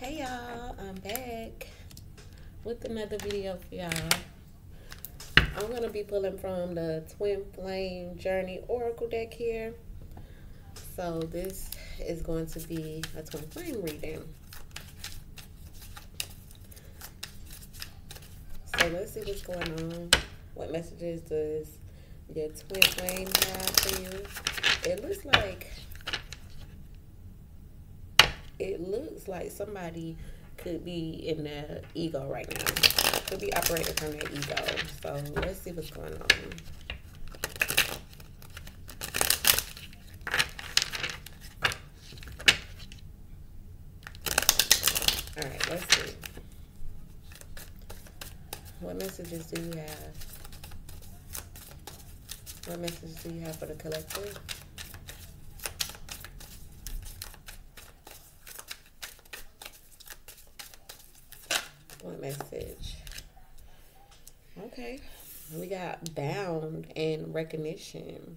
Hey y'all, I'm back with another video for y'all. I'm going to be pulling from the Twin Flame Journey Oracle deck here. So this is going to be a Twin Flame reading. So let's see what's going on. What messages does your Twin Flame have for you? It looks like it looks like somebody could be in their ego right now. Could be operating from their ego. So let's see what's going on. All right, let's see. What messages do you have? What messages do you have for the collective? Message? Okay. We got bound and recognition.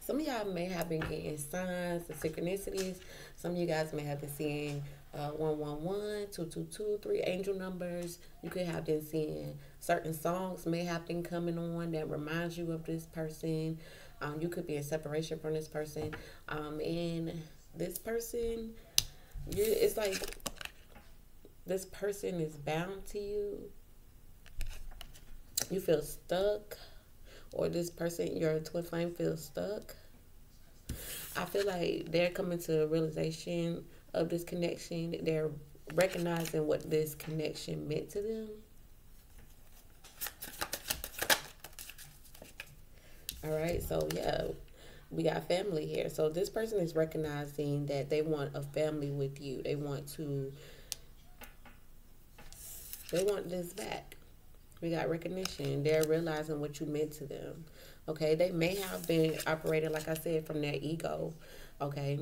Some of y'all may have been getting signs and synchronicities. Some of you guys may have been seeing uh, 111, 222, three angel numbers. You could have been seeing certain songs may have been coming on that reminds you of this person. Um, you could be in separation from this person. Um, and this person you it's like this person is bound to you. You feel stuck, or this person, your twin flame, feels stuck. I feel like they're coming to a realization of this connection. They're recognizing what this connection meant to them. All right, so yeah, we got family here. So this person is recognizing that they want a family with you. They want to they want this back. We got recognition. They're realizing what you meant to them. Okay, they may have been operated, like I said, from their ego. Okay,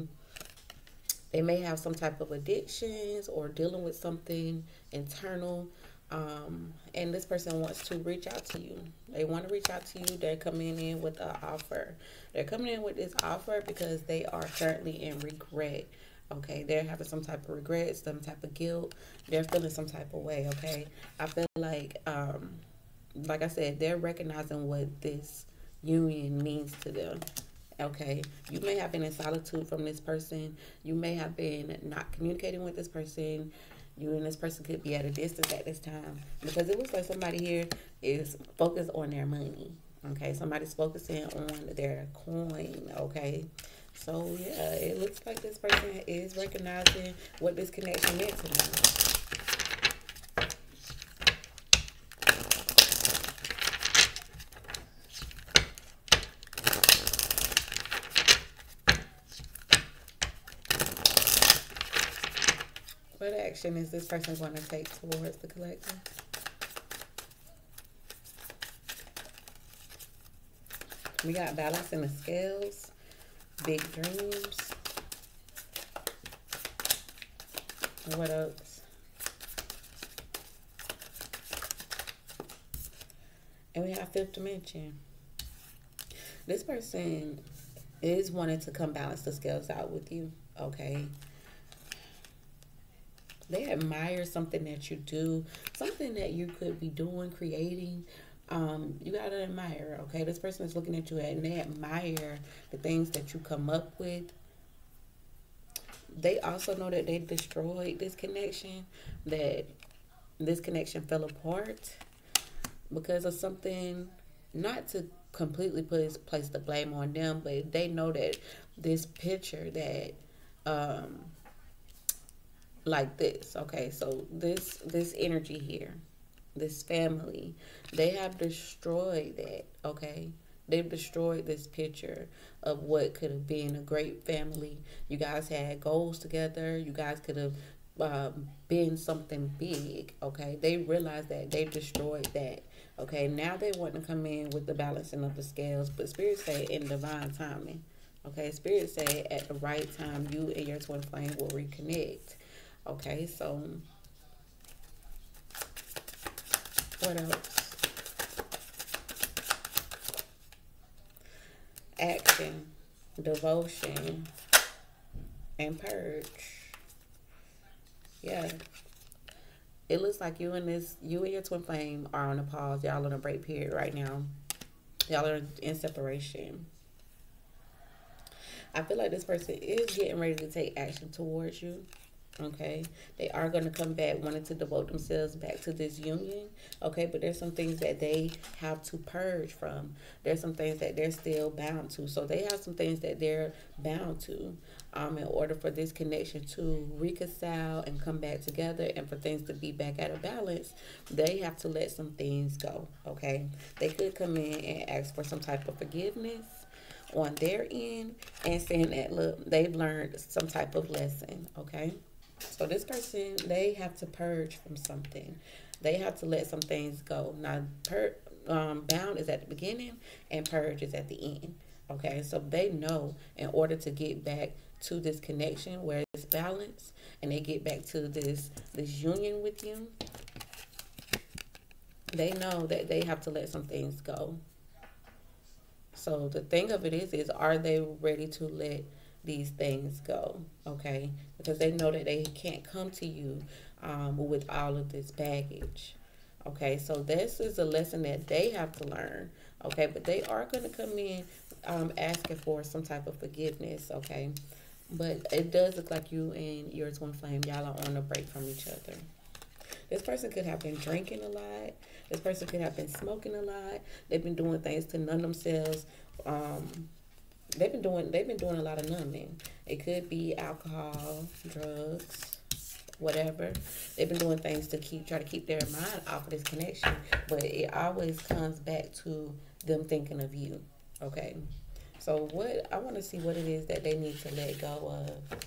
they may have some type of addictions or dealing with something internal. Um, and this person wants to reach out to you. They want to reach out to you. They're coming in with an offer. They're coming in with this offer because they are currently in regret. Okay, they're having some type of regret, some type of guilt. They're feeling some type of way. Okay, I feel like, um, like I said, they're recognizing what this union means to them. Okay, you may have been in solitude from this person. You may have been not communicating with this person you and this person could be at a distance at this time because it looks like somebody here is focused on their money okay somebody's focusing on their coin okay so yeah it looks like this person is recognizing what this connection meant to them What action is this person going to take towards the collective? We got balance in the scales, big dreams. What else? And we have fifth dimension. This person is wanting to come balance the scales out with you, okay? they admire something that you do, something that you could be doing, creating. Um, you gotta admire, okay? This person is looking at you and they admire the things that you come up with. They also know that they destroyed this connection, that this connection fell apart because of something, not to completely put place the blame on them, but they know that this picture that um, like this okay so this this energy here this family. They have destroyed that okay? They've destroyed this picture of what could have been a great family. You guys had goals together. You guys could have um, been something big okay? They realize that. They've destroyed that okay? Now they want to come in with the balancing of the scales. But spirit say in divine timing okay? Spirit say at the right time you and your twin flame will reconnect Okay, so what else? Action, devotion, and purge. Yeah. It looks like you and this, you and your twin flame are on a pause. Y'all on a break period right now. Y'all are in separation. I feel like this person is getting ready to take action towards you okay? They are going to come back wanting to devote themselves back to this union okay? But there's some things that they have to purge from. There's some things that they're still bound to. So they have some things that they're bound to um, in order for this connection to reconcile and come back together and for things to be back at a balance they have to let some things go okay? They could come in and ask for some type of forgiveness on their end and saying that look they've learned some type of lesson okay so this person, they have to purge from something. They have to let some things go. Now, um, bound is at the beginning and purge is at the end. Okay, so they know in order to get back to this connection where it's balance and they get back to this this union with you, they know that they have to let some things go. So the thing of it is, is are they ready to let these things go, okay? Because they know that they can't come to you um, with all of this baggage, okay? So this is a lesson that they have to learn, okay? But they are going to come in um, asking for some type of forgiveness, okay? But it does look like you and your twin flame, y'all are on a break from each other. This person could have been drinking a lot. This person could have been smoking a lot. They've been doing things to numb themselves. Um, they've been doing they've been doing a lot of numbing. It could be alcohol, drugs, whatever. They've been doing things to keep try to keep their mind off of this connection, but it always comes back to them thinking of you. Okay. So what I want to see what it is that they need to let go of.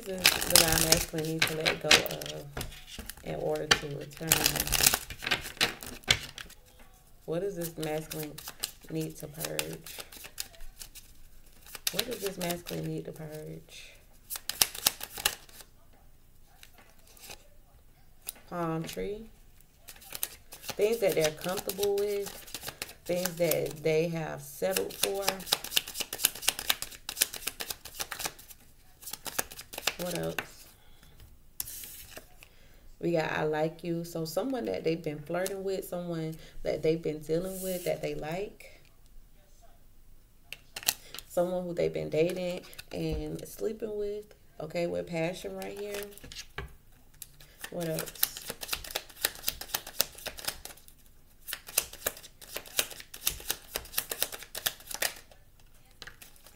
Does this divine masculine need to let go of in order to return? What does this masculine need to purge? What does this masculine need to purge? Palm tree. Things that they're comfortable with. Things that they have settled for. What else? We got I like you. So someone that they've been flirting with, someone that they've been dealing with that they like. Someone who they've been dating and sleeping with. Okay, with passion right here. What else?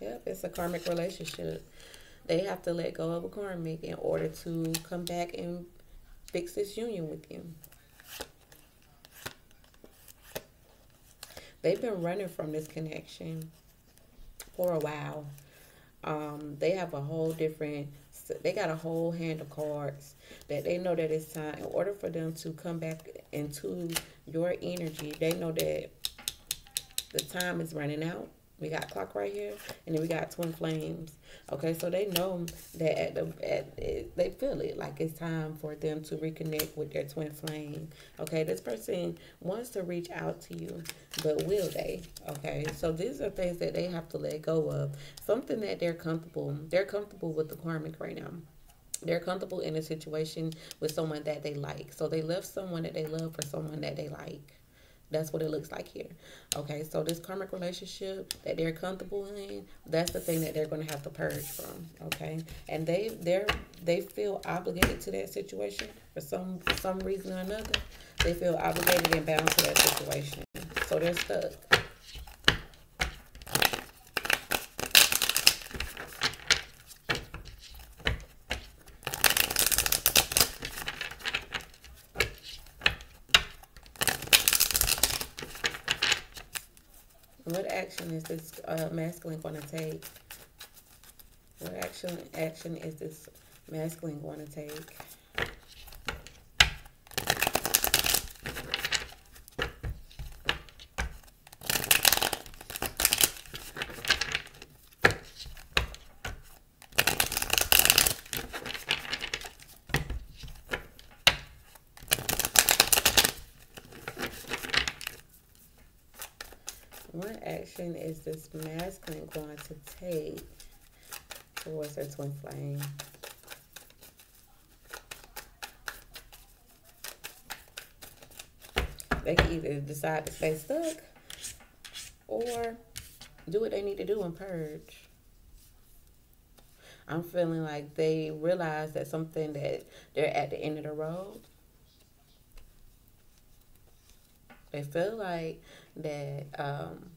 Yep, it's a karmic relationship. They have to let go of a karmic in order to come back and fix this union with you. They've been running from this connection for a while. Um, they have a whole different, they got a whole hand of cards that they know that it's time. In order for them to come back into your energy, they know that the time is running out. We got clock right here, and then we got twin flames. Okay, so they know that at the at they feel it like it's time for them to reconnect with their twin flame. Okay, this person wants to reach out to you, but will they? Okay, so these are things that they have to let go of. Something that they're comfortable. They're comfortable with the karmic right now they're comfortable in a situation with someone that they like. So they left someone that they love for someone that they like. That's what it looks like here. Okay, so this karmic relationship that they're comfortable in, that's the thing that they're going to have to purge from. Okay, and they they're they feel obligated to that situation for some some reason or another. They feel obligated and bound to that situation, so they're stuck. What action is this uh, masculine going to take? What action action is this masculine going to take? What action is this masculine going to take towards their twin flame? They can either decide to stay stuck or do what they need to do and purge. I'm feeling like they realize that something that they're at the end of the road. They feel like that um,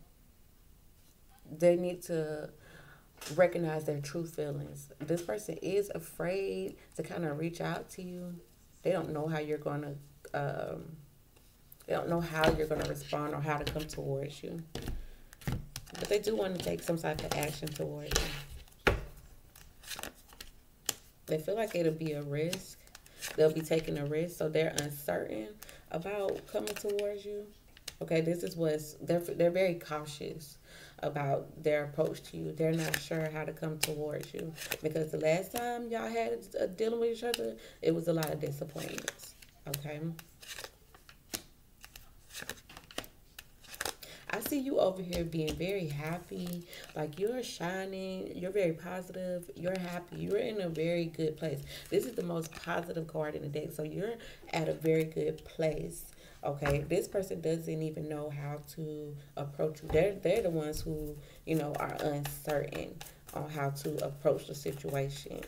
they need to recognize their true feelings. This person is afraid to kind of reach out to you. They don't know how you're going to. Um, they don't know how you're going to respond or how to come towards you. But they do want to take some type of action towards you. They feel like it'll be a risk. They'll be taking a risk, so they're uncertain about coming towards you. Okay, this is what's they're they're very cautious about their approach to you. They're not sure how to come towards you because the last time y'all had a dealing with each other, it was a lot of disappointments. Okay. I see you over here being very happy. Like you're shining. You're very positive. You're happy. You're in a very good place. This is the most positive card in the deck. So you're at a very good place. Okay, this person doesn't even know how to approach you. They're they're the ones who, you know, are uncertain on how to approach the situation.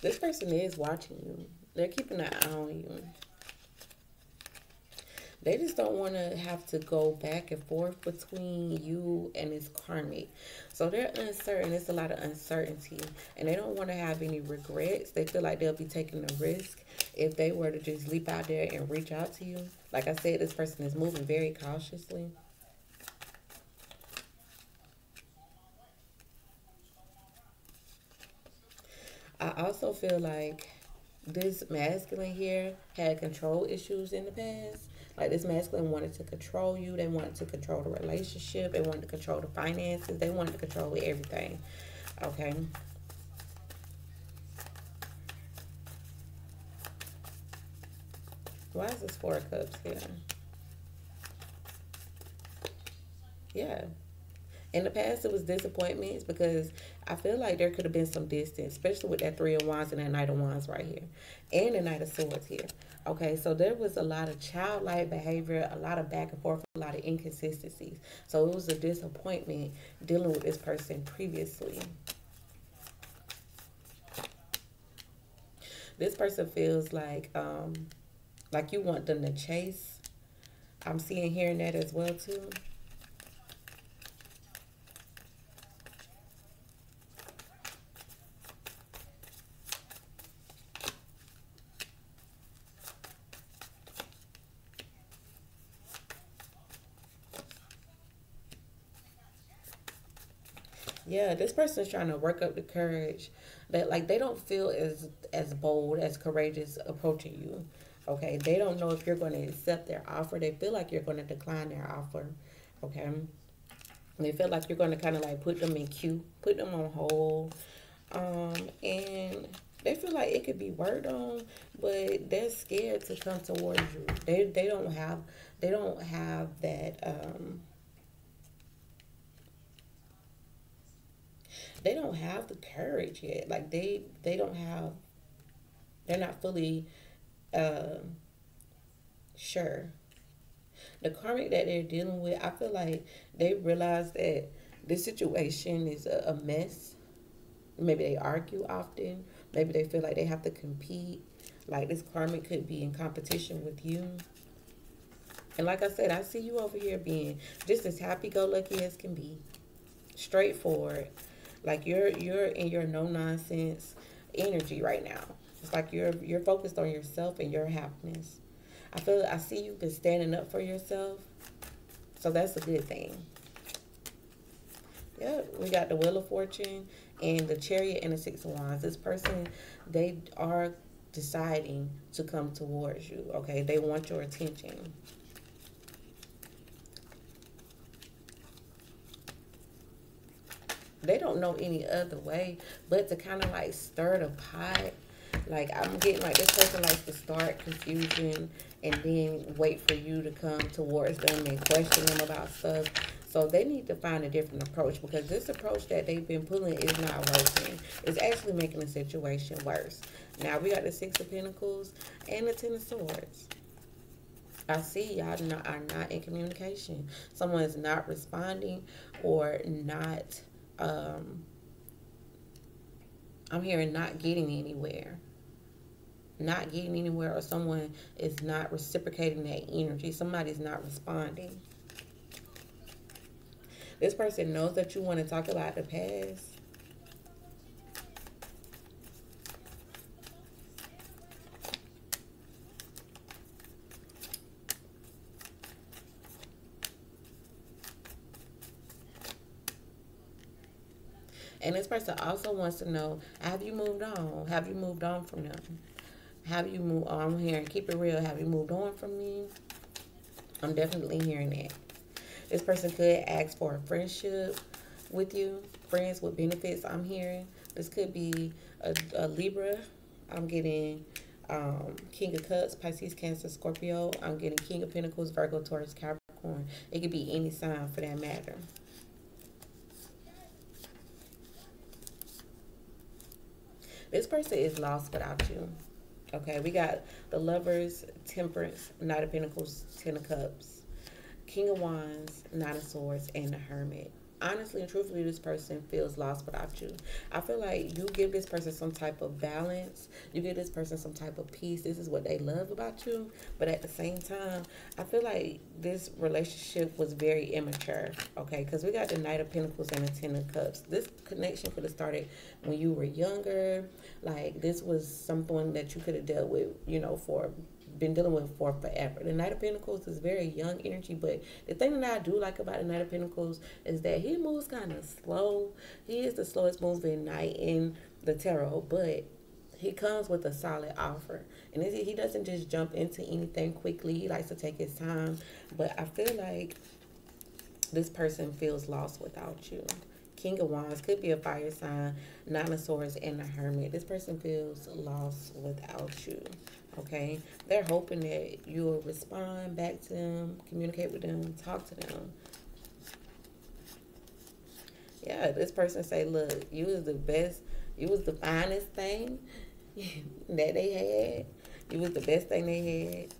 This person is watching you. They're keeping an eye on you. They just don't want to have to go back and forth between you and this karmic. So they're uncertain. It's a lot of uncertainty. And they don't want to have any regrets. They feel like they'll be taking a risk if they were to just leap out there and reach out to you. Like I said, this person is moving very cautiously. I also feel like this masculine here had control issues in the past. Like this masculine wanted to control you. They wanted to control the relationship. They wanted to control the finances. They wanted to control everything. Okay. Why is this four cups here? Yeah. In the past, it was disappointments because I feel like there could have been some distance, especially with that Three of Wands and that Knight of Wands right here. And the Knight of Swords here. Okay, so there was a lot of childlike behavior, a lot of back and forth, a lot of inconsistencies. So it was a disappointment dealing with this person previously. This person feels like um, like you want them to chase. I'm seeing hearing that as well too. Yeah, this person is trying to work up the courage that like they don't feel as as bold, as courageous approaching you. Okay, they don't know if you're going to accept their offer. They feel like you're going to decline their offer. Okay, they feel like you're going to kind of like put them in queue, put them on hold, um, and they feel like it could be worked on, but they're scared to come towards you. They they don't have they don't have that um they don't have the courage yet. Like they they don't have they're not fully um, sure. The karmic that they're dealing with, I feel like they realize that this situation is a, a mess. Maybe they argue often. Maybe they feel like they have to compete. Like this karmic could be in competition with you. And like I said, I see you over here being just as happy-go-lucky as can be. Straightforward. Like you're you're in your no nonsense energy right now. It's like you're you're focused on yourself and your happiness. I feel I see you've been standing up for yourself. So that's a good thing. Yeah, we got the Wheel of Fortune and the Chariot and the Six of Wands. This person, they are deciding to come towards you, okay? They want your attention. They don't know any other way but to kind of like stir the pot. Like I'm getting like this person likes to start confusion and then wait for you to come towards them and question them about stuff. So they need to find a different approach because this approach that they've been pulling is not working. It's actually making the situation worse. Now we got the Six of Pentacles and the Ten of Swords. I see y'all are not in communication. Someone is not responding or not, um, I'm hearing not getting anywhere. Not getting anywhere or someone is not reciprocating that energy. Somebody's not responding. This person knows that you want to talk about the past. And this person also wants to know, have you moved on? Have you moved on from them? Have you moved on? I'm hearing, keep it real. Have you moved on from me? I'm definitely hearing that. This person could ask for a friendship with you. Friends with benefits, I'm hearing. This could be a, a Libra. I'm getting um, King of Cups, Pisces, Cancer, Scorpio. I'm getting King of Pentacles, Virgo, Taurus, Capricorn. It could be any sign for that matter. This person is lost without you. Okay, we got the Lovers, Temperance, Knight of Pentacles, Ten of Cups, King of Wands, Nine of Swords, and the Hermit honestly and truthfully this person feels lost without you. I feel like you give this person some type of balance. You give this person some type of peace. This is what they love about you. But at the same time i feel like this relationship was very immature okay? Because we got the knight of pentacles and the ten of cups. This connection could have started when you were younger. Like this was something that you could have dealt with you know for been dealing with for forever. The Knight of Pentacles is very young energy, but the thing that I do like about the Knight of Pentacles is that he moves kind of slow. He is the slowest moving knight in the tarot, but he comes with a solid offer. And he doesn't just jump into anything quickly. He likes to take his time. But I feel like this person feels lost without you. King of Wands could be a fire sign, Nine of Swords, and a Hermit. This person feels lost without you okay? They're hoping that you'll respond back to them, communicate with them, talk to them. Yeah, this person say, look, you was the best, you was the finest thing that they had. You was the best thing they had.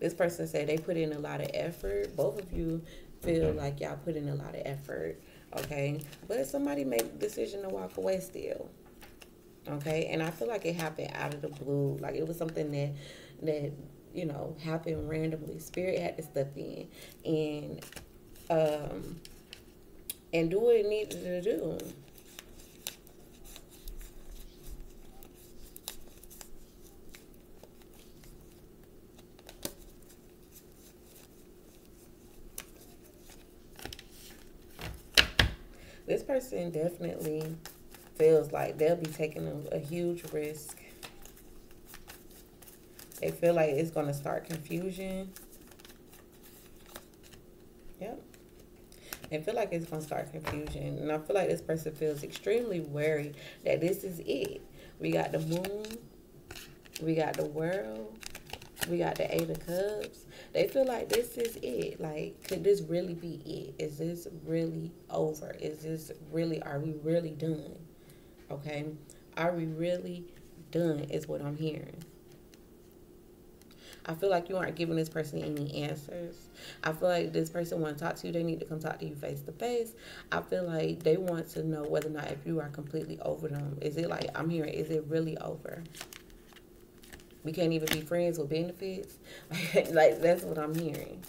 This person said they put in a lot of effort. Both of you feel like y'all put in a lot of effort, okay? But somebody made the decision to walk away still okay? And i feel like it happened out of the blue. Like it was something that that you know happened randomly. Spirit had to step in and um and do what it needed to do. This person definitely feels like they'll be taking a, a huge risk. They feel like it's going to start confusion. Yep. They feel like it's going to start confusion. And I feel like this person feels extremely worried that this is it. We got the moon. We got the world. We got the eight of cups. They feel like this is it. Like, could this really be it? Is this really over? Is this really, are we really done? Okay? Are we really done? Is what I'm hearing. I feel like you aren't giving this person any answers. I feel like this person want to talk to you. They need to come talk to you face to face. I feel like they want to know whether or not if you are completely over them. Is it like, I'm hearing, is it really over? We can't even be friends with benefits. like, that's what I'm hearing.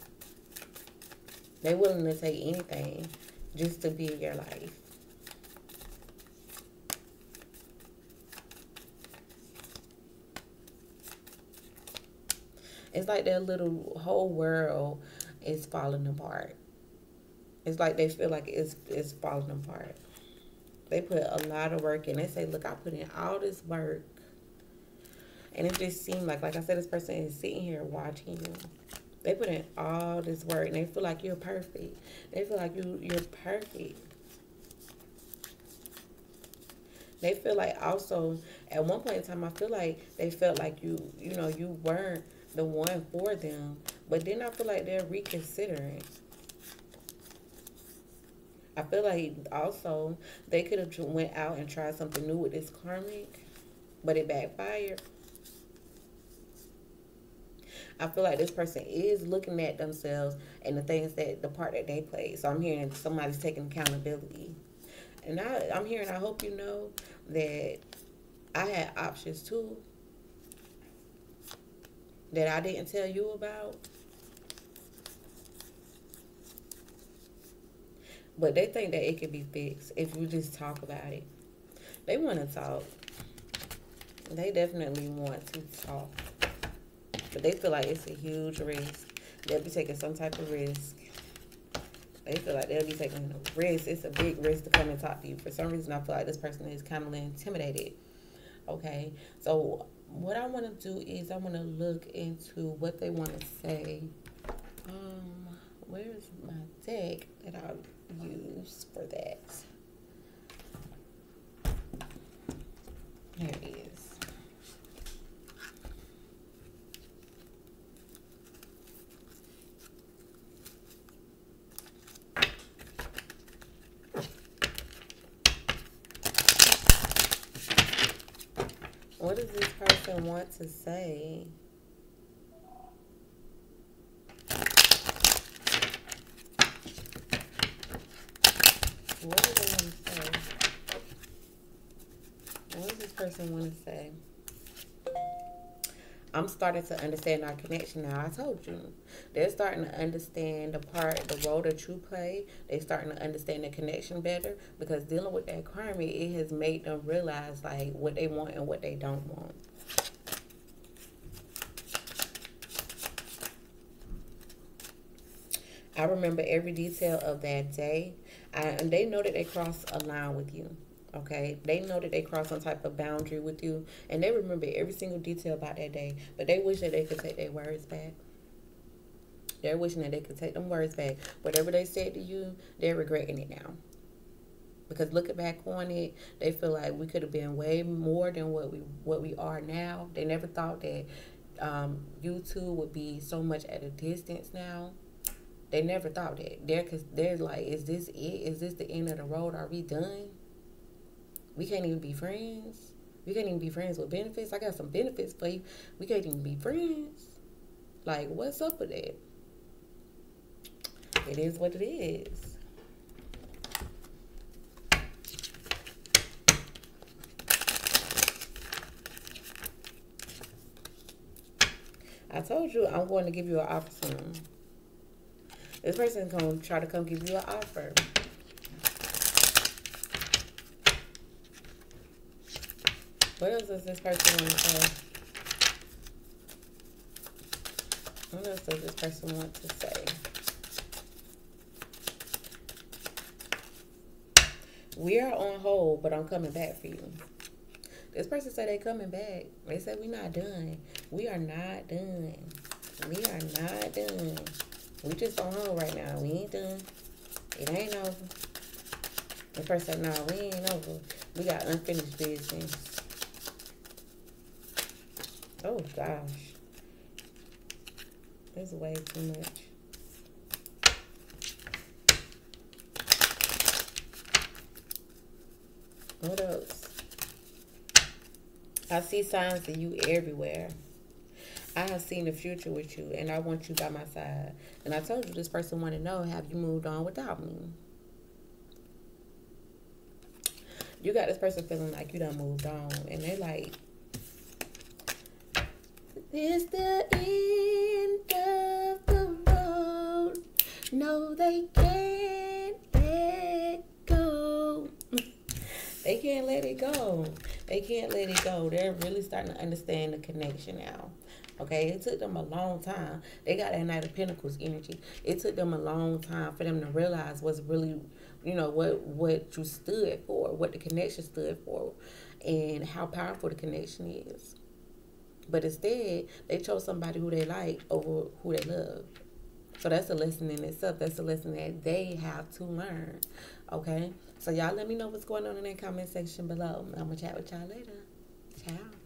They're willing to take anything just to be in your life. It's like their little whole world is falling apart. It's like they feel like it's it's falling apart. They put a lot of work in. They say, look, I put in all this work. And it just seemed like, like I said, this person is sitting here watching you. They put in all this work and they feel like you're perfect. They feel like you you're perfect. they feel like also at one point in time I feel like they felt like you you know you weren't the one for them, but then I feel like they're reconsidering. I feel like also they could have went out and tried something new with this karmic, but it backfired. I feel like this person is looking at themselves and the things that the part that they play. So I'm hearing somebody's taking accountability. And I, I'm hearing, I hope you know that I had options too that I didn't tell you about. But they think that it can be fixed if you just talk about it. They want to talk. They definitely want to talk. But they feel like it's a huge risk. They'll be taking some type of risk. They feel like they'll be taking a risk. It's a big risk to come and talk to you. For some reason, I feel like this person is kind of intimidated. Okay, so what I want to do is I want to look into what they want to say. Um, where's my deck that I use for that? Here it is. What does person want to say? What do they want to say? What does this person want to say? I'm starting to understand our connection now. I told you. They're starting to understand the part, the role that you play. They're starting to understand the connection better because dealing with that karma, it has made them realize like what they want and what they don't want. I remember every detail of that day. I, and they know that they crossed a line with you. Okay, they know that they crossed some type of boundary with you, and they remember every single detail about that day. But they wish that they could take their words back. They're wishing that they could take them words back. Whatever they said to you, they're regretting it now. Because looking back on it, they feel like we could have been way more than what we what we are now. They never thought that um, you two would be so much at a distance now. They never thought that. They're cause they're like, is this it? Is this the end of the road? Are we done? We can't even be friends. We can't even be friends with benefits. I got some benefits for you. We can't even be friends. Like, what's up with that? It is what it is. I told you I'm going to give you an soon. This person's going to try to come give you an offer. What else does this person want to say? What else does this person want to say? We are on hold, but I'm coming back for you. This person said they coming back. They said we not done. We are not done. We are not done. We just on hold right now. We ain't done. It ain't over. The person said, no, we ain't over. We got unfinished business. Oh gosh. There's way too much. What else? I see signs of you everywhere. I have seen the future with you, and I want you by my side. And I told you this person want to know, have you moved on without me? You got this person feeling like you done moved on, and they're like, is the end of the road. No, they can't let go. they can't let it go. They can't let it go. They're really starting to understand the connection now. Okay, it took them a long time. They got that Knight of Pentacles energy. It took them a long time for them to realize what's really, you know, what what you stood for, what the connection stood for, and how powerful the connection is. But instead, they chose somebody who they like over who they love. So that's a lesson in itself. That's a lesson that they have to learn. Okay. So y'all let me know what's going on in that comment section below. I'm gonna chat with y'all later. Ciao.